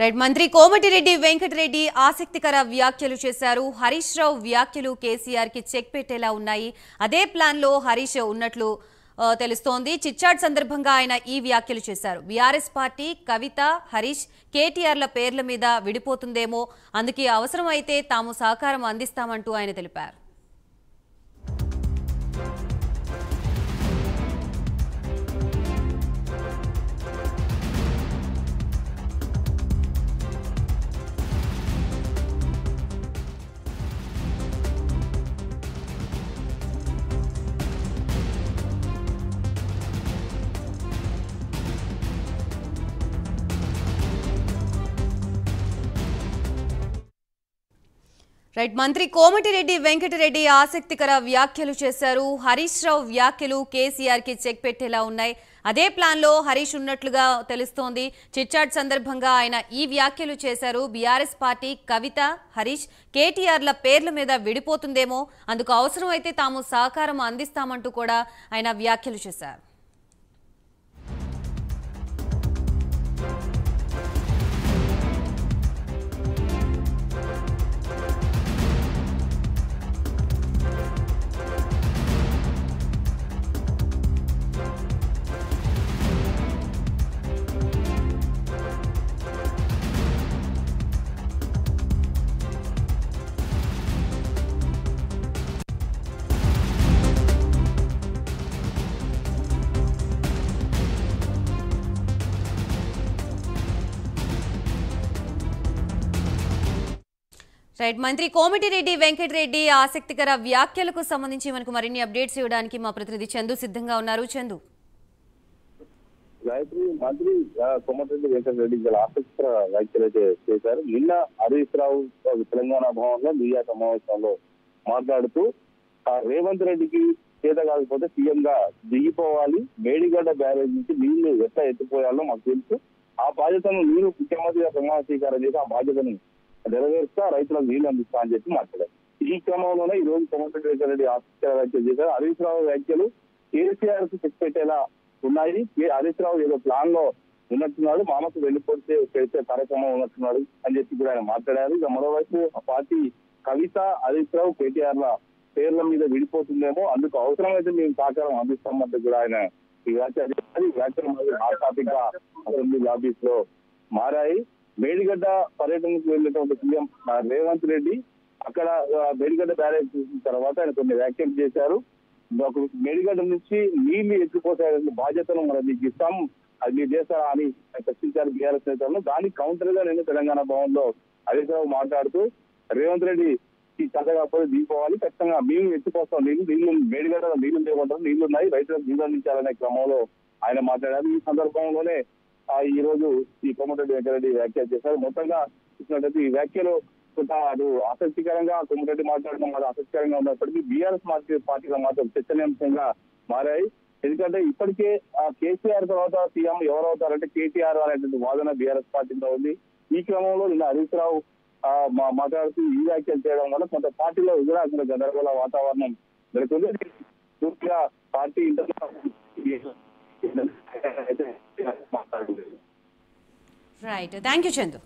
Right మంత్రి కోమటిరెడ్డి వెంకటరెడ్డి ఆసక్తికర వ్యాఖ్యలు చేశారు. హరీష్ రావు వ్యాఖ్యలు కేసీఆర్కి చెక్ పెట్టేలా ఉన్నాయి. అదే ప్లాన్లో హరీష్ ఉన్నట్లు తెలుస్తోంది. చిచ్చాట్ సందర్భంగా ఆయన ఈ వ్యాఖ్యలు చేశారు. బీఆర్ఎస్ పార్టీ కవిత హరీష్ కేటీఆర్ల పేర్ల మీద విడిపోతుందేమో అందుకే అవసరమైతే తాము సహకారం అందిస్తామంటూ ఆయన తెలిపారు. రైట్ మంత్రి కోమటిరెడ్డి వెంకటరెడ్డి ఆసక్తికర వ్యాఖ్యలు చేశారు. హరీష్ రావు వ్యాఖ్యలు కేసీఆర్కి చెక్ పెట్టేలా ఉన్నాయి. అదే ప్లాన్లో హరీష్ ఉన్నట్లుగా తెలుస్తోంది. చిట్చాట్ సందర్భంగా ఆయన ఈ వ్యాఖ్యలు చేశారు. బీఆర్ఎస్ పార్టీ కవిత హరీష్ కేటీఆర్ల పేర్ల మీద విడిపోతుందేమో అందుకు అవసరమైతే తాము సహకారం అందిస్తామంటూ కూడా ఆయన వ్యాఖ్యలు చేశారు. రైట్ మంత్రి కోమటిరెడ్డి వెంకటరెడ్డి ఆసక్తికర వ్యాఖ్యలకు సంబంధించి మనకు మరిన్ని అప్డేట్స్ ఇవ్వడానికి మా ప్రతినిధి చందు సిద్ధంగా ఉన్నారు. చందు. గాయత్రి మంత్రి కోమటిరెడ్డి వెంకటరెడ్డి గల ఆసక్తికర వ్యాఖ్యలు అయితే చేశారు. నిన్న హరీష్ రావు తెలంగాణ భవన్లో మీడియా సమావేశంలో మాట్లాడుతూ రేవంత్ రెడ్డికి చేత కాకపోతే సీఎం గా దిగిపోవాలి. మేడిగడ్డ బ్యారేజ్ నుంచి నీళ్ళు ఎట్లా ఎత్తిపోయాలో మాకు తెలుసు. ఆ బాధ్యతను మీరు ముఖ్యమంత్రిగా ప్రమాణ స్వీకారం చేసి ఆ బాధ్యతను నెరవేరుస్తా రైతులకు నీళ్ళు అందిస్తా అని చెప్పి మాట్లాడారు. ఈ క్రమంలోనే ఈ రోజు కోమటిరెడ్డి రెడ్డి ఆసక్తికర వ్యాఖ్యలు చేశారు. హరీష్ రావు వ్యాఖ్యలు కేసీఆర్కు చెక్ పెట్టేలా ఉన్నాయి హరీష్ రావు ఏదో ప్లాన్లో ఉన్నట్టున్నాడు మామకు వెళ్ళిపోతే చేసే కార్యక్రమం ఉన్నట్టున్నాడు అని చెప్పి కూడా ఆయన మాట్లాడారు. ఇక మరోవైపు ఆ పార్టీ కవిత హరీష్ రావు కేటీఆర్ ల పేర్ల మీద విడిపోతుందేమో అందుకు అవసరమైతే మేము సహకారం అందిస్తామంటే కూడా ఆయన ఈ వ్యాఖ్య ఈ వ్యాఖ్యలు హాట్ టాపిక్గా అసెంబ్లీ లాబీస్లో మారాయి. మేడిగడ్డ పర్యటనకు వెళ్ళినటువంటి సీఎం రేవంత్ రెడ్డి అక్కడ మేడిగడ్డ బ్యారేజ్ చూసిన తర్వాత ఆయన కొన్ని వ్యాఖ్యలు చేశారు. మేడిగడ్డ నుంచి నీళ్ళు ఎత్తిపోసే బాధ్యతను మనం మీకు ఇస్తాం. అది మీరు చేస్తారా అని ప్రశ్నించారు బీఆర్ఎస్ నేతలను. దానికి కౌంటర్గా నేను తెలంగాణ భవన్లో హరీష్ రావు మాట్లాడుతూ రేవంత్ రెడ్డి ఈ చల్లకపోతే దిగిపోవాలి ఖచ్చితంగా మేము ఎత్తిపోస్తాం నీళ్ళు. నీళ్ళు మేడిగడ్డ నీళ్ళు లేకుంటారు నీళ్ళు ఉన్నాయి. రైతులకు నీళ్ళు అందించాలనే క్రమంలో ఆయన మాట్లాడారు. ఈ సందర్భంలోనే ఈ రోజు ఈ కోమటిరెడ్డి వెంకరెడ్డి వ్యాఖ్యలు చేశారు. మొత్తంగా చూసినట్లయితే ఈ వ్యాఖ్యలు కొంత అటు ఆసక్తికరంగా కోమటిరెడ్డి మాట్లాడడం మరి ఆసక్తికరంగా ఉన్నప్పటికీ బీఆర్ఎస్ పార్టీ పార్టీలో మాత్రం చర్చనీయాంశంగా మారాయి. ఎందుకంటే ఇప్పటికే ఆ కేసీఆర్ తర్వాత సీఎం ఎవరవుతారంటే కేటీఆర్ అనేటువంటి వాదన బీఆర్ఎస్ పార్టీలో ఉంది. ఈ క్రమంలో నిన్న హరీష్ రావు మా- మాట్లాడుతూ ఈ వ్యాఖ్యలు చేయడం వల్ల కొంత పార్టీలో ఎదురాకున్న గందరగోళ వాతావరణం నెలకొంది. పూర్తిగా పార్టీ ఇంటర్నల్ అయితే మాట్లాడుతుంది రైట్ థ్యాంక్ యూ చందు